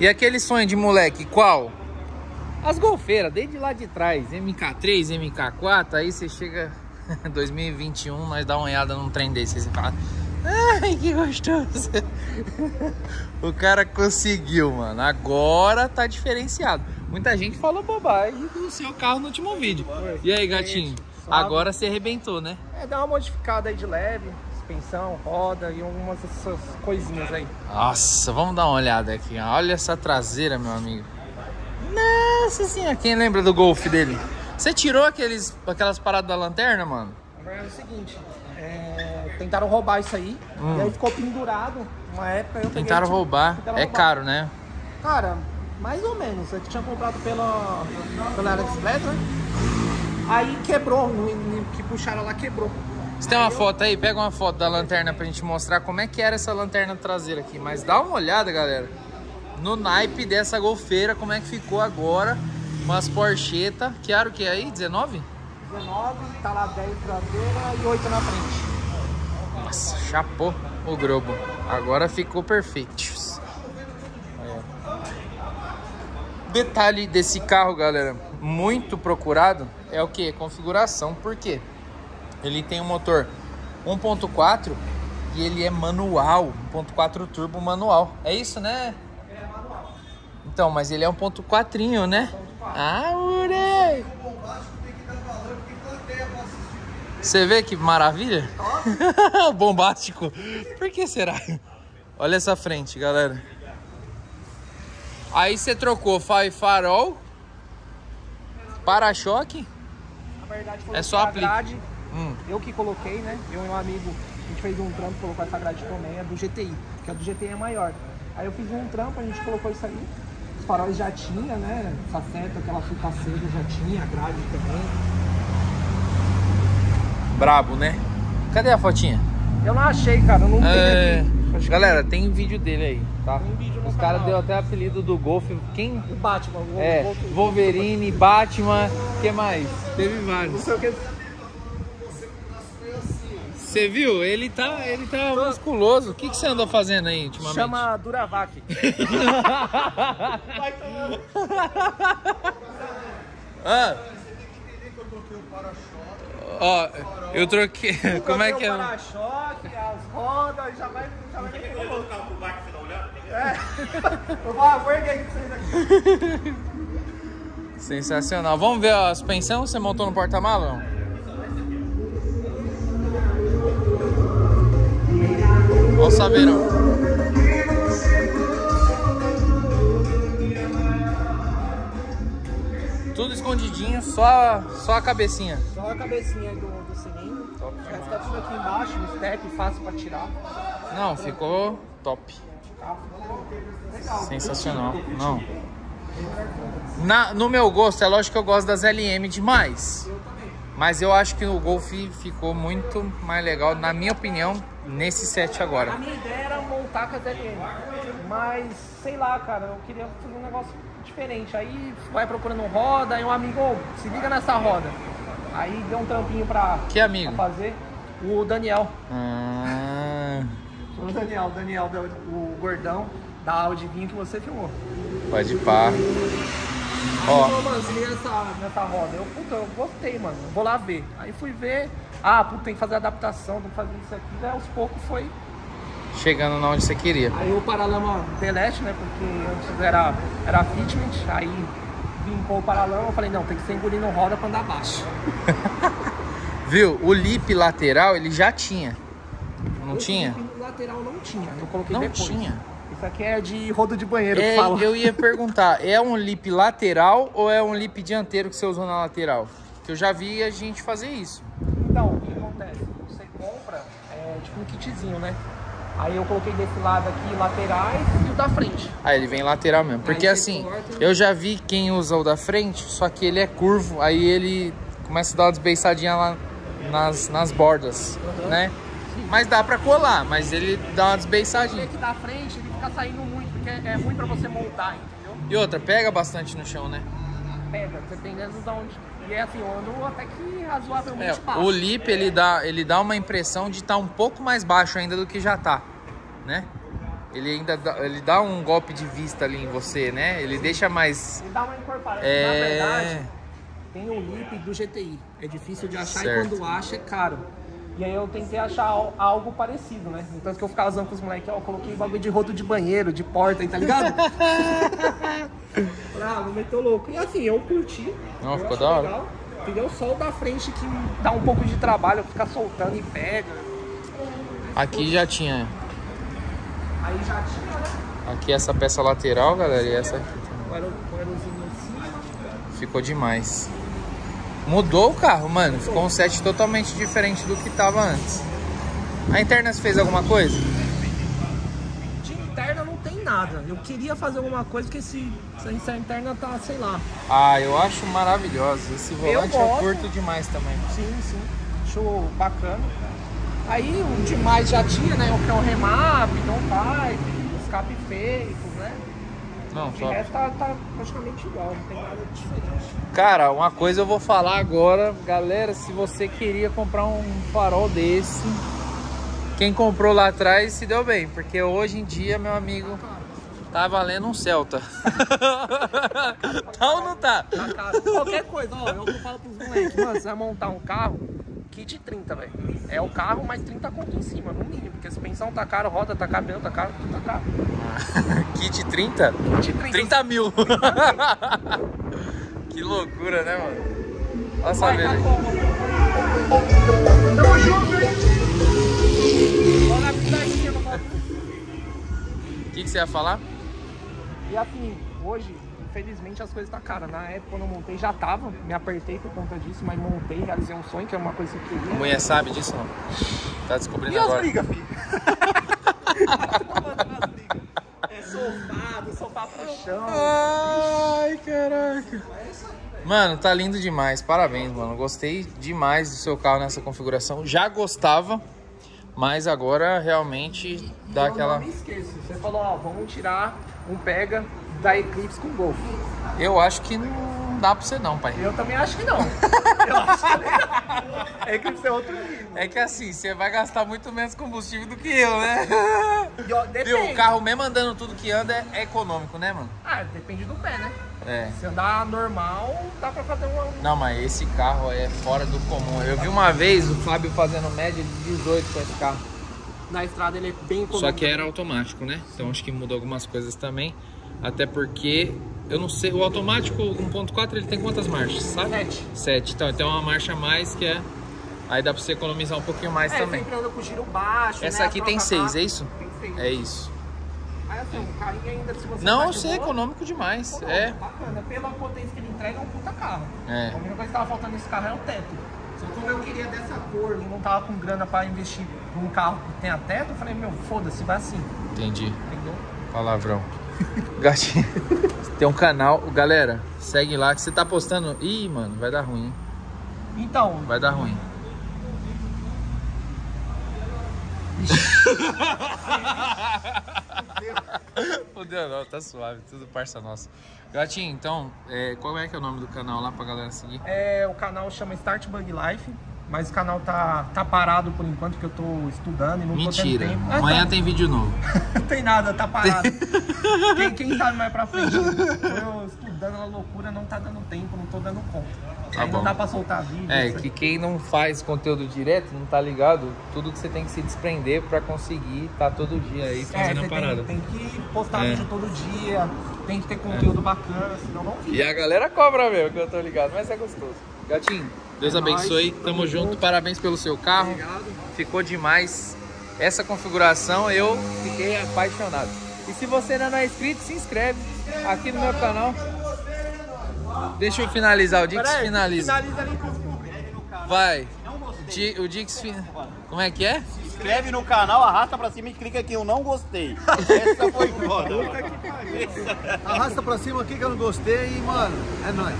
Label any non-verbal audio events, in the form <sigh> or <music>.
E aquele sonho de moleque, qual? As golfeiras, desde lá de trás, MK3, MK4, aí você chega <laughs> 2021, nós dá uma olhada num trem desse, você fala, ai que gostoso. <laughs> o cara conseguiu, mano, agora tá diferenciado. Muita gente falou bobagem do seu carro no último vídeo. E aí, gatinho? Agora você arrebentou, né? É, dá uma modificada aí de leve, suspensão, roda e algumas dessas coisinhas aí. Nossa, vamos dar uma olhada aqui. Olha essa traseira, meu amigo. Nossa senhora, quem lembra do Golf dele? Você tirou aqueles, aquelas paradas da lanterna, mano? É o seguinte, é, tentaram roubar isso aí, Hum. e aí ficou pendurado. Uma época eu peguei, Tentaram tipo, roubar. tentaram É roubar. caro, né? Cara, mais ou menos. Eu tinha comprado pela, pela AliExpress, né? Aí quebrou, que puxaram lá quebrou. Você tem uma foto aí? Pega uma foto da lanterna pra gente mostrar como é que era essa lanterna traseira aqui. Mas dá uma olhada, galera. No naipe dessa golfeira, como é que ficou agora. Umas porcheta. Que aro que é aí? 19? 19, tá lá 10 traseira e 8 na frente. Nossa, chapou o globo. Agora ficou perfeito. Detalhe desse carro, galera, muito procurado é o que? Configuração. Por quê? Ele tem um motor 1.4 e ele é manual, 1.4 turbo manual. É isso, né? Então, mas ele é 1.4, né? Ah, moleque! Você vê que maravilha? <laughs> Bombástico. Por que será? Olha essa frente, galera. Aí você trocou fa- farol, para-choque. É só a aplique. grade, Hum, eu que coloquei, né? Eu e um amigo, a gente fez um trampo, colocou essa grade também, é do GTI, que a do GTI é maior. Aí eu fiz um trampo, a gente colocou isso aí. Os faróis já tinha, né? Essa seta, aquela fita seda já tinha, a grade também. brabo, né? Cadê a fotinha? Eu não achei, cara, eu não É, aqui. Acho que galera, tem vídeo dele aí, tá? Tem vídeo no Os caras deu até apelido do Golf. Quem? O Batman, o É, Wolverine, Batman, que mais? Teve Não vários. sei o que. Você viu? Ele tá, ele tá musculoso. O que, que você andou fazendo aí ultimamente? Chama Duravac. <laughs> Ah. Ó, eu troquei. <laughs> Como é que O é? para-choque, as rodas, já vai. Já vai Quer colocar pro baixo pra dar uma olhada? É. <laughs> Eu vou erguer aqui pra vocês aqui. Sensacional. Vamos ver a suspensão? Você montou no porta-mala? Olha o sabeirão. Tudo escondidinho, só, só a cabecinha. Só a cabecinha do, do cilindro. Já está tudo aqui embaixo, um step fácil pra tirar. Não, ficou top. Tá? Sensacional. Não. Na, no meu gosto, é lógico que eu gosto das LM demais. Mas eu acho que o Golf ficou muito mais legal, na minha opinião, nesse set A agora. minha ideia era montar com LM. Mas, sei lá, cara, eu queria fazer um negócio diferente. Aí vai procurando roda, aí um amigo, "Ô, se liga nessa roda. Aí deu um trampinho pra, Que amigo? pra fazer. O Daniel. Ah, O Daniel, o Daniel, o gordão da Audi Vinho que você filmou. pode pá. Ó. mano, se liga nessa, nessa roda. Eu, puta, eu gostei, mano. Vou lá ver. Aí fui ver. Ah, puta, tem que fazer adaptação, tem que fazer isso aqui. Daí aos poucos foi. Chegando na onde você queria. Aí o paralama delete, né? Porque antes era, era fitment. Aí vincou o paralama. Eu falei, não, tem que ser engolindo roda pra andar baixo. <laughs> Viu? O lip lateral ele já tinha. Não Esse tinha? lip lateral não tinha. Eu coloquei Não depois. tinha. Isso aqui é de rodo de banheiro É, eu ia <laughs> perguntar, é um lip lateral ou é um lip dianteiro que você usou na lateral? Que eu já vi a gente fazer isso. Então, o que acontece? Você compra é, tipo um kitzinho, né? Aí eu coloquei desse lado aqui laterais e o da frente. Ah, ele vem lateral mesmo. Porque assim, corta. eu já vi quem usa o da frente, só que ele é curvo, aí ele começa a dar uma desbeiçadinha lá nas, nas bordas, né? Mas dá pra colar, mas ele dá uma desbeiçadinha. aqui da frente, ele fica saindo muito, porque é ruim pra você montar, entendeu? E outra, pega bastante no chão, né? Pega, dependendo de onde. E é assim, até que razoavelmente É, baixo. o lip ele dá, ele dá uma impressão de estar um pouco mais baixo ainda do que já tá, né? ele ainda dá, ele dá um golpe de vista ali em você, né? Ele deixa mais. Ele dá uma encorpada. É. Na verdade, tem o lip do GTI. É difícil de achar Certo. e quando acha é caro. E aí eu tentei achar al- algo parecido, né? Então que eu ficava usando com os moleques, ó, eu coloquei bagulho de rodo de banheiro, de porta, aí, tá ligado? <laughs> Falei, ah, vou meter o louco. E assim, eu curti. Não, eu ficou da hora. legal. Entendeu? Só o da frente que dá um pouco de trabalho, ficar soltando e pega. Aqui já tinha. Aí já tinha, né? Aqui essa peça lateral, galera, e essa aqui também. Ficou demais. Mudou o carro, mano. Ficou um set totalmente diferente do que tava antes. A interna você fez alguma coisa? De interna não tem nada. Eu queria fazer alguma coisa porque esse, essa interna tá, sei lá. Ah, eu acho maravilhoso. Esse volante eu, gosto. curto demais também. Sim, sim. Show bacana. Aí o demais já tinha, né? O que é o remap, não pipe, escape feito, né? Não, só. resto tá, tá praticamente igual, não tem nada diferente. Cara, uma coisa eu vou falar agora, galera, se você queria comprar um farol desse, quem comprou lá atrás se deu bem, porque hoje em dia, meu amigo, tá valendo um Celta. <laughs> tá ou não tá? Tá caro. Qualquer coisa, ó, eu falo pros moleques, mano, você vai montar um carro, kit 30, velho. É o carro mais 30 conto em cima, no mínimo, porque a suspensão tá caro, roda tá caro, pneu tá caro, tudo tá caro. <laughs> Kit 30? Kit 30. 30 mil. <laughs> que loucura, né, mano? Olha essa Vai, vez tá? Tamo junto, hein? Olha a pisadinha no. O que, que você ia falar? E assim, hoje, infelizmente as coisas tá caras. Na época quando eu montei já tava, me apertei por conta disso, mas montei, realizei um sonho, que é uma coisa que eu A queria. mulher sabe disso não? Tá descobrindo E as agora. brigas, filho? <laughs> é sofá, do sofá pro chão. Ai, caraca. Mano, tá lindo demais. Parabéns, mano. Gostei demais do seu carro nessa configuração. Já gostava, mas agora realmente dá Eu aquela. não me esqueço. Você falou, ó, vamos tirar um pega da Eclipse com Golf. Eu acho que não dá pra você não, pai. Eu também acho que não. <laughs> Eclipse é outro nível. É que assim, você vai gastar muito menos combustível do que eu, né? E, depende. Viu, o carro mesmo andando tudo que anda é- é econômico, né, mano? Ah, depende do pé, né? É. Se andar normal, dá pra fazer uma. Não, mas esse carro é fora do comum. Eu vi uma vez o Fábio fazendo média de 18 com esse carro. Na estrada ele é bem econômico. Só que era automático, né? Então acho que mudou algumas coisas também. Até porque, eu não sei, o automático 1.4 ele tem quantas marchas, sabe? Sete. 7. Então tem uma marcha a mais que é. Aí dá pra você economizar um pouquinho mais É, também. sempre anda com giro baixo. Essa né? aqui A tem troca 6, rápida. é isso? Tem seis. É isso. Aí assim, o carrinho ainda, se você Não, sei, boa, econômico demais. É. Bacana. Pela potência que ele entrega, é um puta carro. É. A única coisa que tava faltando nesse carro é o teto. Só como eu queria dessa cor e não tava com grana pra investir num carro que tenha teto, eu falei, meu, foda-se, vai assim. Entendi. Entendeu? Palavrão. <laughs> Gatinho. Tem um canal. Galera, segue lá que você tá postando. Ih, mano, vai dar ruim. hein? Então, Vai dar ruim. <laughs> Fudeu não, tá suave, tudo parça nossa. Gatinho, então, é, qual é que é o nome do canal lá pra galera seguir? é, o canal chama Start Bug Life. Mas o canal tá, tá parado por enquanto que eu tô estudando e não Mentira, tô tendo tempo. É, amanhã tá- tem vídeo novo. Não <laughs> tem nada, tá parado. <laughs> quem, quem sabe mais pra frente? Eu estudando uma loucura, não tá dando tempo, não tô dando conta. Tá Aí bom. não dá pra soltar vídeo. É, que quem não faz conteúdo direto, não tá ligado, tudo que você tem que se desprender pra conseguir tá todo dia aí É, fazendo a você parada. tem, tem que postar É. vídeo todo dia, tem que ter conteúdo bacana, senão não fica. E a galera cobra mesmo, que eu tô ligado, mas é gostoso. Gatinho, Deus É abençoe, nóis, tamo tamo junto, junto. parabéns pelo seu carro. Obrigado. Ficou demais. Essa configuração eu fiquei apaixonado. E se você ainda não é inscrito, se inscreve aqui no meu canal. Deixa eu finalizar, o Dix Peraí, finaliza. Finaliza ali com. Vai. Di- O Dix fin... Como é que é? Inscreve no canal, arrasta pra cima e clica aqui, eu não gostei. Essa foi foda. <laughs> Arrasta pra cima aqui que eu não gostei e, mano, é nóis.